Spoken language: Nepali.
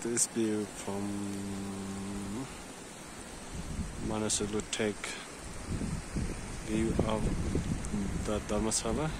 This view from Manasulu take view of the Dharmasala